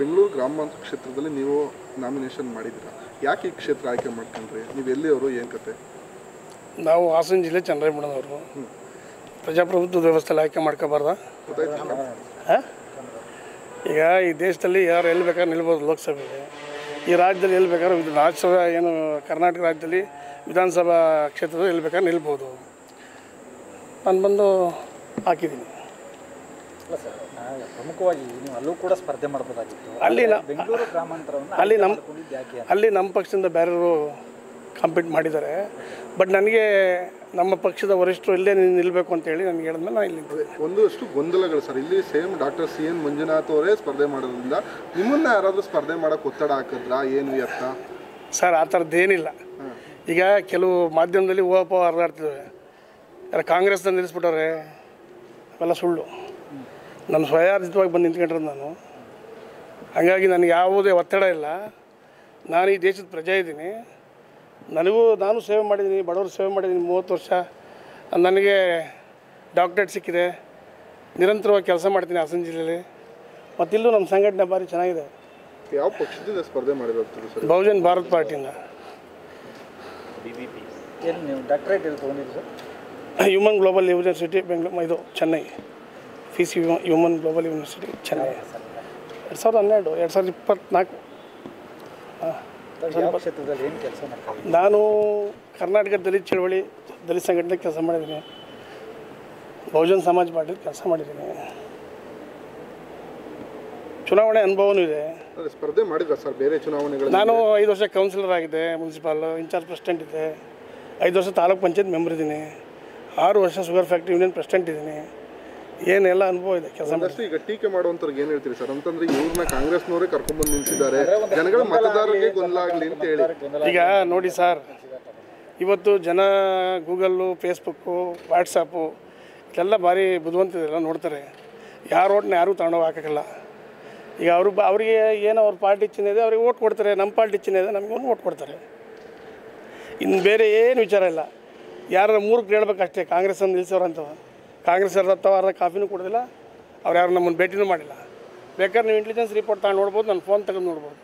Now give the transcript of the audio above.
ಬೆಂಗಳೂರು ಗ್ರಾಮಾಂತರ ಕ್ಷೇತ್ರದಲ್ಲಿ ನೀವು ನಾಮಿನೇಷನ್ ಮಾಡಿದ್ದೀರಾ. ಯಾಕೆ ಈ ಕ್ಷೇತ್ರ ಆಯ್ಕೆ ಮಾಡ್ಕೊಂಡ್ರಿ? ನೀವು ಎಲ್ಲಿಯವರು ಏನು ಕತೆ? ನಾವು ಹಾಸನ ಜಿಲ್ಲೆ ಚನ್ನರಾಯಪಟ್ಟಣದವರು ಪ್ರಜಾಪ್ರಭುತ್ವದ ವ್ಯವಸ್ಥೆಯಲ್ಲಿ ಆಯ್ಕೆ ಮಾಡ್ಕೋಬಾರ್ದ? ಈಗ ಈ ದೇಶದಲ್ಲಿ ಯಾರು ಎಲ್ಲಿ ಬೇಕಾದ್ರೆ ನಿಲ್ಬೋದು ಲೋಕಸಭೆಗೆ. ಈ ರಾಜ್ಯದಲ್ಲಿ ಎಲ್ಲಿ ಬೇಕಾದ್ರೆ ರಾಜ್ಯಸಭಾ ಏನು ಕರ್ನಾಟಕ ರಾಜ್ಯದಲ್ಲಿ ವಿಧಾನಸಭಾ ಕ್ಷೇತ್ರದಲ್ಲಿ ಎಲ್ಲಿ ಬೇಕಾದ್ರೆ ನಿಲ್ಬೋದು. ನಾನು ಬಂದು ಹಾಕಿದ್ದೀನಿ. ಪ್ರಮುಖವಾಗಿ ನೀವು ಅಲ್ಲೂ ಕೂಡ ಸ್ಪರ್ಧೆ ಮಾಡಬಹುದಾಗಿತ್ತು ಅಲ್ಲಿ ಬೆಂಗಳೂರು ಗ್ರಾಮಾಂತರವನ್ನು ಅಲ್ಲಿ ನಮ್ಮ ಅಲ್ಲಿ ನಮ್ಮ ಪಕ್ಷದಿಂದ ಬೇರೆಯವರು ಕಾಂಪೀಟ್ ಮಾಡಿದ್ದಾರೆ. ಬಟ್ ನನಗೆ ನಮ್ಮ ಪಕ್ಷದ ವರಿಷ್ಠರು ಇಲ್ಲೇ ನೀನು ನಿಲ್ಲಬೇಕು ಅಂತೇಳಿ ನನಗೆ ಹೇಳಿದ್ಮೇಲೆ ನಾನು ಇಲ್ಲಿ. ಒಂದಷ್ಟು ಗೊಂದಲಗಳು ಸರ್. ಇಲ್ಲಿ same doctor C N Manjunath ಅವರೇ ಸ್ಪರ್ಧೆ ಮಾಡೋದ್ರಿಂದ ನಿಮ್ಮನ್ನ ಯಾರಾದರೂ ಸ್ಪರ್ಧೆ ಮಾಡಕ್ಕೆ ಒತ್ತಡ ಹಾಕಿದ್ರಾ? ಏನು ಅರ್ಥ? ಸರ್ ಆ ಥರದ್ದೇನಿಲ್ಲ ಈಗ ಕೆಲವು ಮಾಧ್ಯಮದಲ್ಲಿ ಓಪ ಹರಿದಾಡ್ತಿದ್ದಾವೆ ಯಾರು ಕಾಂಗ್ರೆಸ್ನ ನಿಲ್ಲಿಸ್ಬಿಟ್ಟವ್ರೆ. ಅವೆಲ್ಲ ಸುಳ್ಳು. ನಾನು ಸ್ವಯಾರ್ಜಿತವಾಗಿ ಬಂದು ನಿಂತ್ಕೊಂಡಿರೋದು ನಾನು. ಹಾಗಾಗಿ ನನಗೆ ಯಾವುದೇ ಒತ್ತಡ ಇಲ್ಲ. ನಾನು ಈ ದೇಶದ ಪ್ರಜೆ ಇದ್ದೀನಿ. ನನಗೂ ನಾನು ಸೇವೆ ಮಾಡಿದ್ದೀನಿ ಬಡವರು ಸೇವೆ ಮಾಡಿದ್ದೀನಿ ಮೂವತ್ತು ವರ್ಷ. ನನಗೆ ಡಾಕ್ಟ್ರೇಟ್ ಸಿಕ್ಕಿದೆ. ನಿರಂತರವಾಗಿ ಕೆಲಸ ಮಾಡ್ತೀನಿ ಹಾಸನ ಜಿಲ್ಲೆಯಲ್ಲಿ. ಮತ್ತಿಲ್ಲೂ ನಮ್ಮ ಸಂಘಟನೆ ಭಾರಿ ಚೆನ್ನಾಗಿದೆ. ಯಾವ ಪಕ್ಷದಿಂದ ಸ್ಪರ್ಧೆ ಮಾಡಿರೋದು ಸರ್? ಬಹುಜನ್ ಭಾರತ್ ಪಾರ್ಟಿಯಿಂದ. ಏನು ನೀವು ಡಾಕ್ಟ್ರೇಟ್ ಎಲ್ಲಿ ತೊಗೊಂಡಿರಿ ಹ್ಯೂಮನ್ ಗ್ಲೋಬಲ್ ಯೂನಿವರ್ಸಿಟಿ ಬೆಂಗಳೂರು ಇದು ಚೆನ್ನೈ. ಫಿ ಸಿ ಹ್ಯೂಮನ್ ಗ್ಲೋಬಲ್ ಯೂನಿವರ್ಸಿಟಿ ಚೆನ್ನೈ ಎರಡು ಸಾವಿರದ ಹನ್ನೆರಡು ಎರಡು ಸಾವಿರದ ಇಪ್ಪತ್ತ್ನಾಲ್ಕು ನಾನು ಕರ್ನಾಟಕ ದಲಿತ ಚಳವಳಿ ದಲಿತ ಸಂಘಟನೆ ಕೆಲಸ ಮಾಡಿದ್ದೀನಿ. ಬಹುಜನ್ ಸಮಾಜ ಪಾರ್ಟಿ ಕೆಲಸ ಮಾಡಿದ್ದೀನಿ. ಚುನಾವಣೆ ಅನುಭವನೂ ಇದೆ. ಸ್ಪರ್ಧೆ ಮಾಡಿದ್ರ ಸರ್ ಬೇರೆ ಚುನಾವಣೆಗಳು ನಾನು ಐದು ವರ್ಷ ಕೌನ್ಸಿಲರ್ ಆಗಿದ್ದೆ ಮುನ್ಸಿಪಾಲ್ ಇನ್ಚಾರ್ಜ್ ಪ್ರೆಸಿಡೆಂಟ್ ಇದೆ ಐದು ವರ್ಷ ತಾಲೂಕು ಪಂಚಾಯತ್ ಮೆಂಬರ್ ಇದ್ದೀನಿ. ಆರು ವರ್ಷ ಶುಗರ್ ಫ್ಯಾಕ್ಟ್ರಿ ಯೂನಿಯನ್ ಪ್ರೆಸಿಡೆಂಟ್ ಇದ್ದೀನಿ. ಏನೆಲ್ಲ ಅನುಭವ ಇದೆ ಕೆಲಸ ಮಾಡಿ ಈಗ ಟೀಕೆ ಮಾಡುವಂತವ್ರಿಗೆ ಏನ್ ಹೇಳ್ತೀರಿ ಸರ್? ಅಂತಂದ್ರೆ ಇವ್ರನ್ನ ಕಾಂಗ್ರೆಸ್ನವರೇ ಕರ್ಕೊಂಡ್ಬಂದು ನಿಲ್ಸಿದ್ದಾರೆ. ಜನಗಳ ಮತದಾರರಿಗೆ ಗೊಂದಲ ಆಗ್ಲಿ ಅಂತ ಹೇಳಿ. ಈಗ ನೋಡಿ ಸರ್ ಇವತ್ತು ಜನ ಗೂಗಲ್ಲು ಫೇಸ್ಬುಕ್ಕು ವಾಟ್ಸಪ್ಪು ಇದೆಲ್ಲ ಭಾರಿ ಬುದ್ಧಿವಂತಿದೆಲ್ಲ ನೋಡ್ತಾರೆ. ಯಾರು ಓಟ್ನ ಯಾರೂ ತಗೊಂಡೋಗಿ ಹಾಕೋಕ್ಕಲ್ಲ. ಈಗ ಅವರು ಬ ಅವರಿಗೆ ಏನೋ ಅವ್ರ ಪಾರ್ಟಿ ಚಿಹ್ನೆ ಇದೆ ಅವ್ರಿಗೆ ಓಟ್ ಕೊಡ್ತಾರೆ. ನಮ್ಮ ಪಾರ್ಟಿ ಚಿಹ್ನೆ ಇದೆ ನಮಗೂ ಓಟ್ ಕೊಡ್ತಾರೆ. ಇನ್ನು ಬೇರೆ ಏನು ವಿಚಾರ ಇಲ್ಲ. ಯಾರು ಮೂರು ಕಾಂಗ್ರೆಸ್ ಕಾಂಗ್ರೆಸ್ಸನ್ನು ನಿಲ್ಲಿಸೋರಂತ ಕಾಂಗ್ರೆಸ್ ಅರ್ಧ ಕಾಫಿನೂ ಕೊಡೋದಿಲ್ಲ. ಅವ್ರು ಯಾರು ನಮ್ಮನ್ನು ಭೇಟಿನೂ ಮಾಡಿಲ್ಲ. ಬೇಕಾದ್ರೆ ನೀವು ಇಂಟೆಲಿಜೆನ್ಸ್ ರಿಪೋರ್ಟ್ ತಗೊಂಡು ನೋಡ್ಬೋದು ನನ್ನ ಫೋನ್ ತೆಗೆದು ನೋಡ್ಬೋದು.